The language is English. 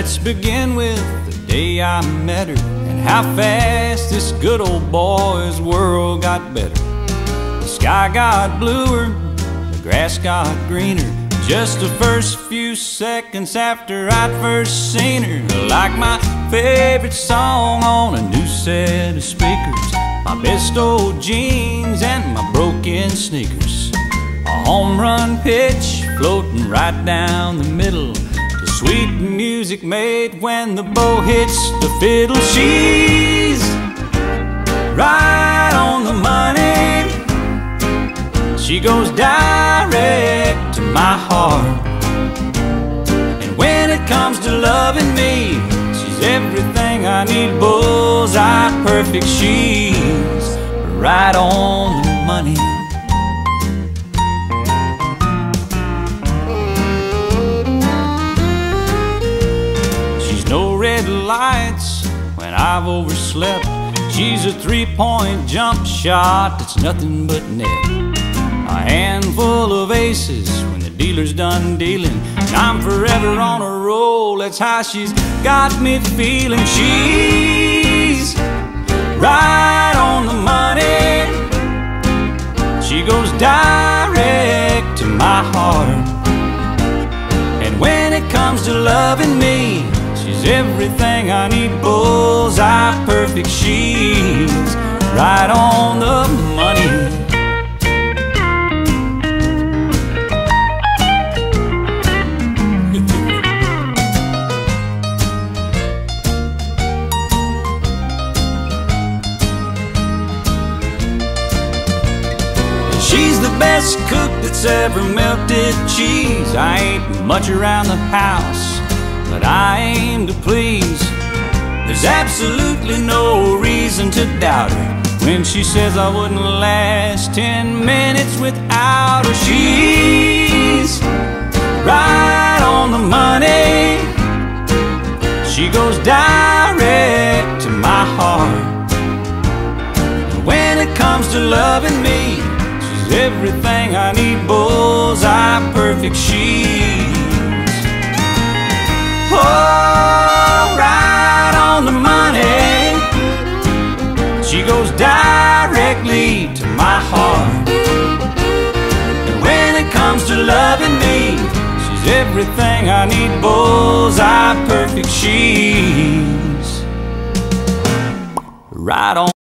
Let's begin with the day I met her and how fast this good old boy's world got better. The sky got bluer, the grass got greener. Just the first few seconds after I'd first seen her, like my favorite song on a new set of speakers, my best old jeans and my broken sneakers. A home run pitch floating right down the middle. Sweet music made when the bow hits the fiddle. She's right on the money. She goes direct to my heart. And when it comes to loving me, she's everything I need. Bullseye perfect. She's right on the lights when I've overslept. She's a three-point jump shot that's nothing but net. A handful of aces when the dealer's done dealing. And I'm forever on a roll, that's how she's got me feeling. She's right on the money. She goes direct to my heart. And when it comes to loving me, everything I need, bullseye perfect. She's right on the money. She's the best cook that's ever melted cheese. I ain't much around the house but I aim to please. There's absolutely no reason to doubt her when she says I wouldn't last ten minutes without her. She's right on the money. She goes direct to my heart. When it comes to loving me, she's everything I need. Bullseye perfect. She's She goes directly to my heart. And when it comes to loving me, she's everything I need. Bullseye perfect. She's right on.